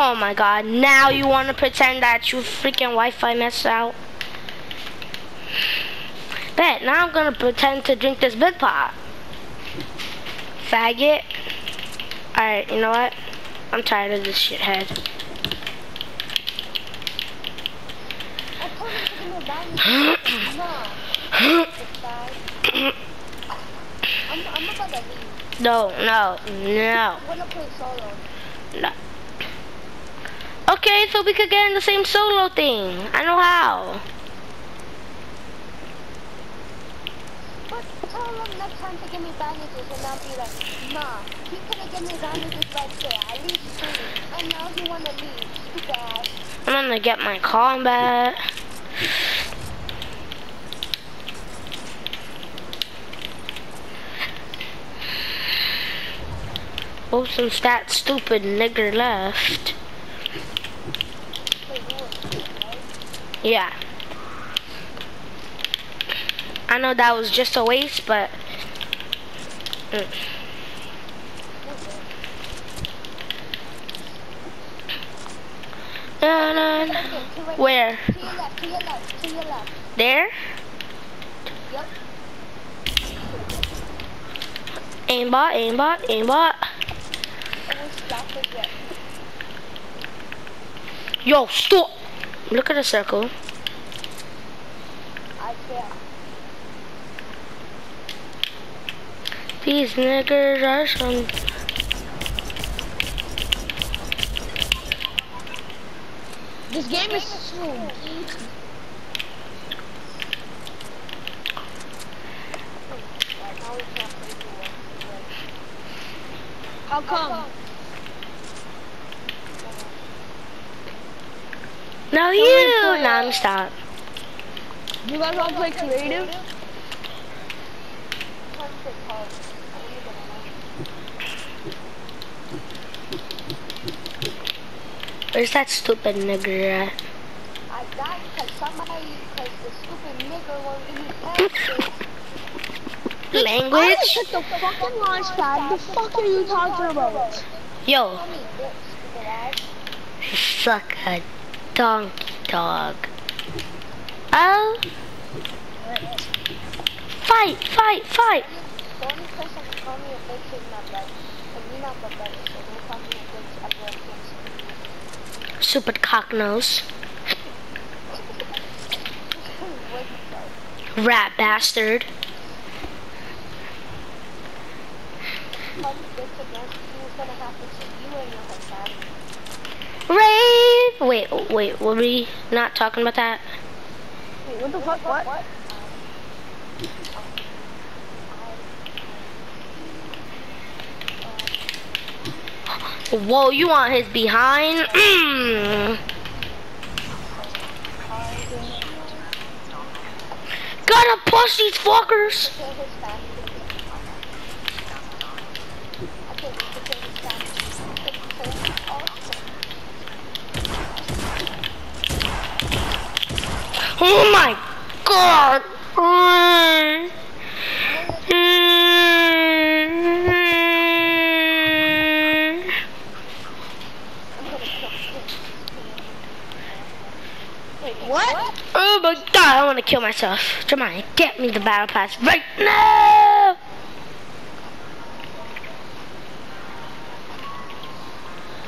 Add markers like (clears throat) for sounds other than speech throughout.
Oh my god, now you want to pretend that you freaking Wi-Fi messed out? Bet, now I'm gonna pretend to drink this big pot. Faggot. Alright, you know what? I'm tired of this shithead. (coughs) (coughs) No, no, no. No. Okay, so we could get in the same solo thing. I know how. But tell them next time to give me bandages and I'll be like, nah, he could have given me bandages right there, at least three. And now he wanna leave, stupid ass. I'm gonna get my combat. Oh, since that stupid nigger left. Yeah. I know that was just a waste, but... Mm. No, no. Where? There? Aimbot, aimbot, aimbot. Yo, stop! Look at the circle. I can't. These niggers are some... This game is so easy. How come? No, you! Non-stop. You guys want to play creative? Can't play hard. I don't even know. Where's that stupid nigger at? I died because somebody, because the stupid nigger won't give me passes. I Language? took the fucking launch pad. The fuck are you talking about? Yo, Tell me, bitch, stupid ass. (laughs) suck a donkey dog. Oh. Fight, fight, fight! The only person who call me bitch is my brother. And me not my brother, so don't call me a bitch ever again. Stupid cock nose. Rat bastard. Wait, wait, were we not talking about that? Wait, what the fuck? What? Whoa, you want his behind? (clears throat) Gotta push these fuckers! Kill his family. I can't wait to kill his family. I can't kill him also. Oh my god! What? Oh my god, I wanna kill myself. Jeremiah, get me the battle pass right now!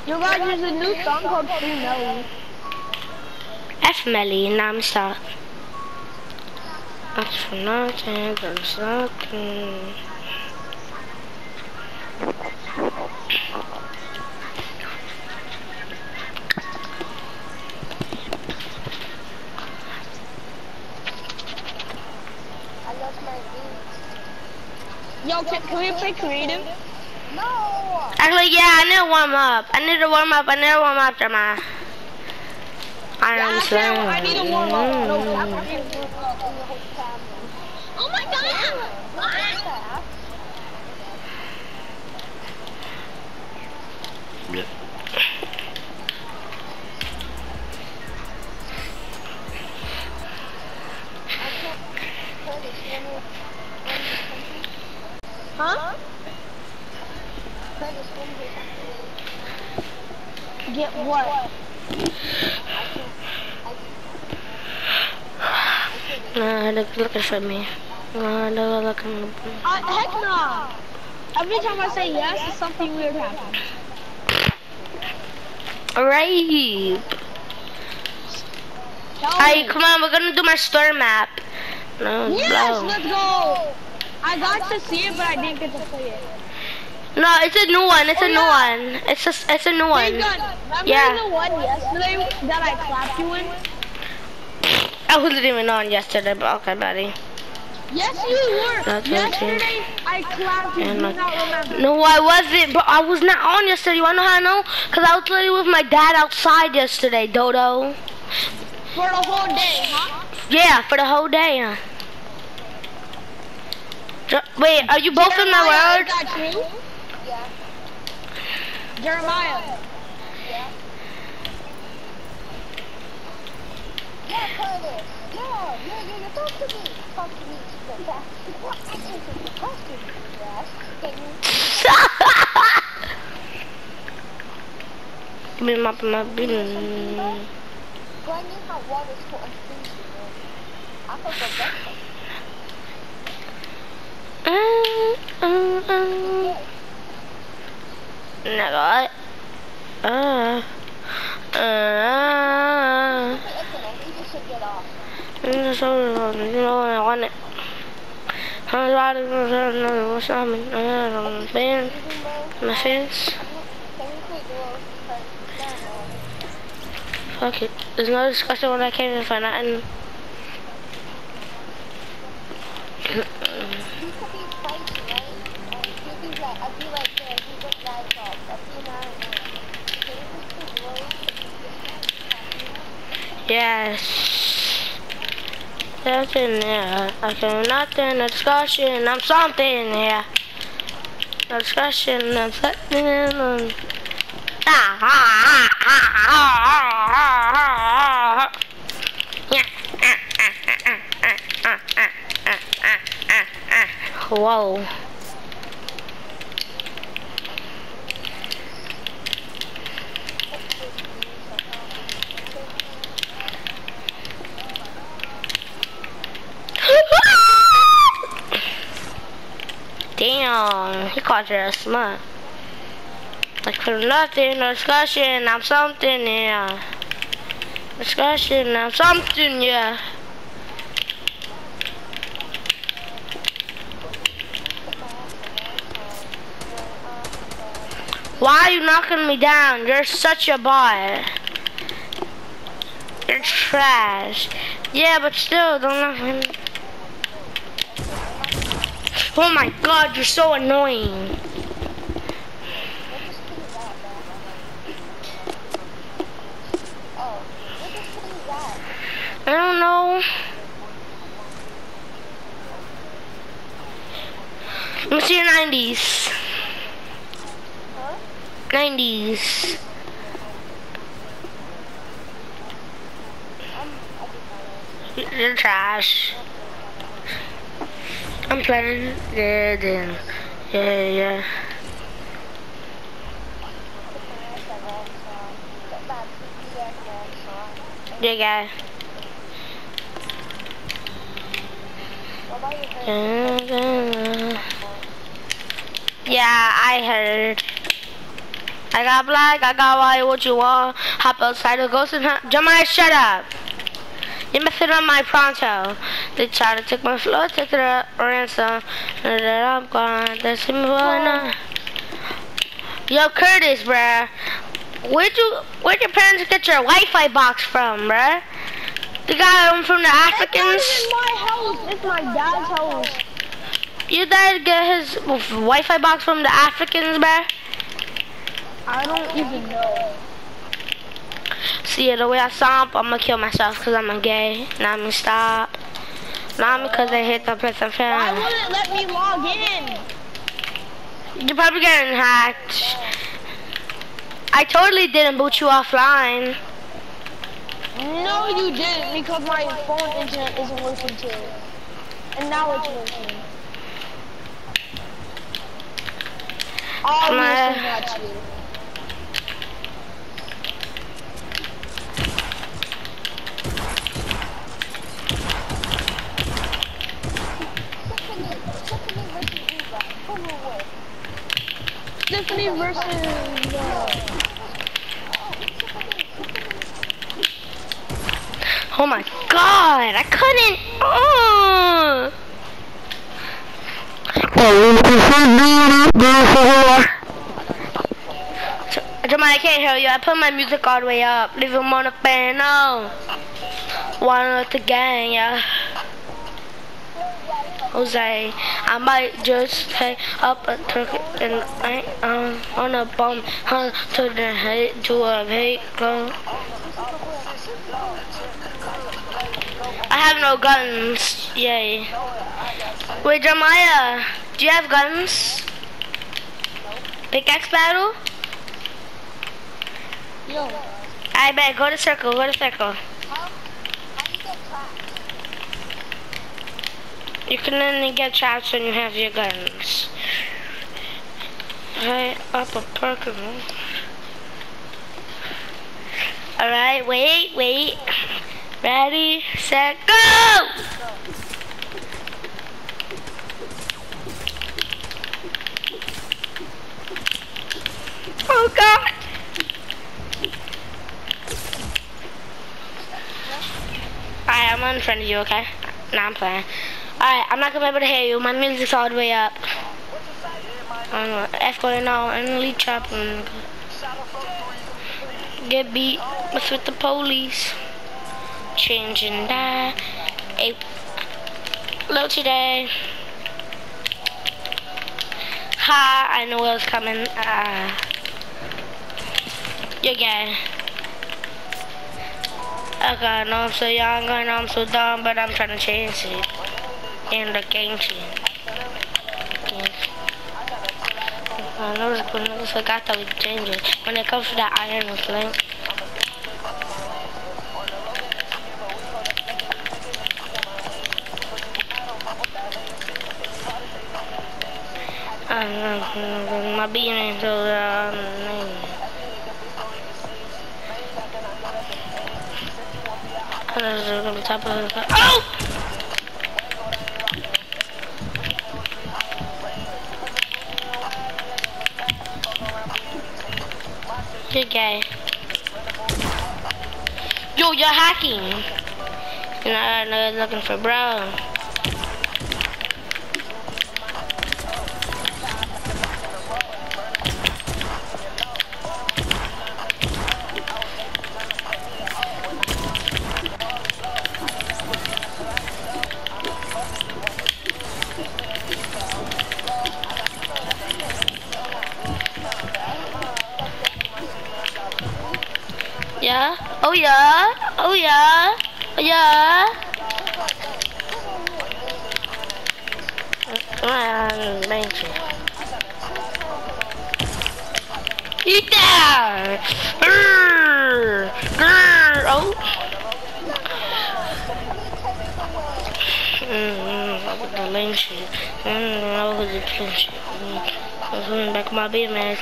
You guys, there's a new song called Free Melly. I lost my beans. Yo, can, can we play creative? No! Actually, yeah, I need to warm up. I need to warm up. I need to warm up, Jeremiah. I Yeah, I understand. can't- I need to warm up. I don't- I'm I'm gonna do it in your whole family. Oh my god! What is for me. Nah, they're looking. Uh, heck no. Every time I say yes, something weird happens. Tell Alright, come on, we're gonna do my store map. No, Yes, blow. let's go. I got to see it, but I didn't get to play it. No, it's a new one. It's a Oh, new yeah. one. It's a, it's a new Hey, one. Gun, remember Yeah. the one yesterday that I clapped you in? I wasn't even on yesterday, but okay, buddy. Yes, you were. That's yesterday, I clapped you. And like- not remember. No, I wasn't, but I was not on yesterday. You wanna know how I know? Cause I was literally with my dad outside yesterday, Dodo. For the whole day, huh? Yeah, for the whole day. Jo- Wait, are you both in Jeremiah, my is world? that true? Yeah. Jeremiah. No! You, to me! Talk to me! What is you ask? You... Give me my, my building. My water for a food? I thought the best um, um, um. Not got it. Uh, uh. uh, uh, uh get off. The shoulders on, you know I want it. I'm riding, I'm riding, what's? I'm riding the band, my fence. Fuck it. There's no discussion when I came in find nothing. I'd be like, I'd be like, yeah, he'd be like, Yes. That's in there. I can nothing. A discussion. I'm something. Yeah. A discussion. I'm something. Ah, ah, ah, ah, ah, ah, ah, ah. Yeah. Ah, ah, ah, ah, ah, ah, ah, ah, ah, ah. Whoa. Damn, he called her a smut. Like for nothing, no discussion, I'm something, yeah. Discussion, I'm something, yeah. Why are you knocking me down? You're such a bot. You're trash. Yeah, but still, don't knock me. Oh my god, you're so annoying. I don't know. What's your 90s? Huh? 90s. You're trash. I'm playing. Yeah, then. Yeah, yeah. Yeah, guy. Yeah, I heard. I got black, I got white, what you want? Hop outside the ghost and Jeremiah, shut up. You're messing up my pronto. They try to take my floor, take it ransom. And then I'm gone. That's now. Yo, Curtis, bruh. Where'd you, where'd your parents get your Wi-Fi box from, bruh? You got them from the Africans? It's my house. It's my dad's house. You dad get his Wi-Fi box from the Africans, bruh? I don't even know. See, the way I stomp, I'm gonna kill myself because I'm a gay. Not me stop. Not because they hit the person Why fan. won't it let me log in? You're probably getting hacked. I totally didn't boot you offline. No, you didn't because my phone internet isn't working too. And now it's working. My- not Somebody versus. Uh, Oh my god, I couldn't. Oh. Jamal, I can't hear you. I put my music all the way up. Leave him on the fan now. One with the gang, yeah. Jose, I might just take up a turkey and I um on a bum huh, to the head to a vehicle. I have no guns. Yay. Wait, Jeremiah, do you have guns? Pickaxe battle? yo. I bet. Go to circle. Go to circle. How, how do you get trapped? You can only get traps when you have your guns. Right up a perk. Alright, wait, wait. Ready, set, go! Oh god! Alright, I'm in front of you, okay? Now I'm playing. Alright, I'm not gonna be able to hear you. My music's all the way up. I don't know. F going on and elite chop and get beat. What's with the police? Changing that. Hey, hello today. Ha! I know was coming. You're gay. Okay, I know I'm so young, I know I'm so dumb, but I'm trying to change it. In the game change. I good, I forgot that we change it. When it comes to that iron link. Um, my being until um, on top of the Oh! Good guy. Yo, you're hacking. And I'm looking for bro. Oh yeah. Oh yeah. Oh yeah. Um, thank you. That! Grr, grr, oh. Mmm, I was the lame shit. Mm, I was the clean shit. I was going back to my bed, man.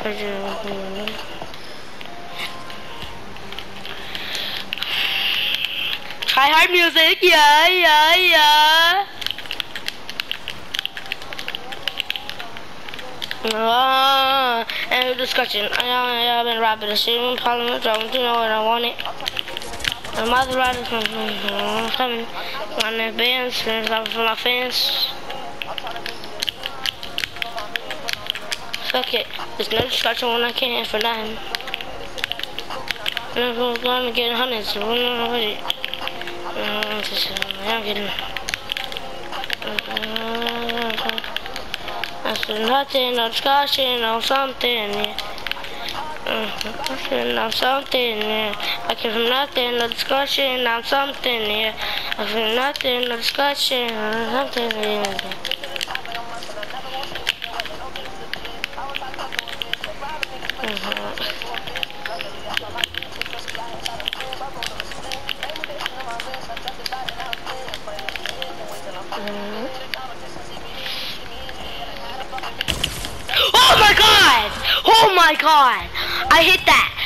Try hard music, yeah, yeah, yeah. Ah, end discussion. I have been robbing the city parliament, so you know what I want it. My mother riders coming on their bands, and stuff for my fans. Fuck it. There's no discussion when I can't for nothing. I'm gonna get hundreds. We're not ready. Uh, just, uh, getting. That's nothing, no discussion, no something. Uh, nothing, I'm something. I came from nothing, no discussion, I'm something. I feel nothing, no discussion, I'm something, my god! I hit that!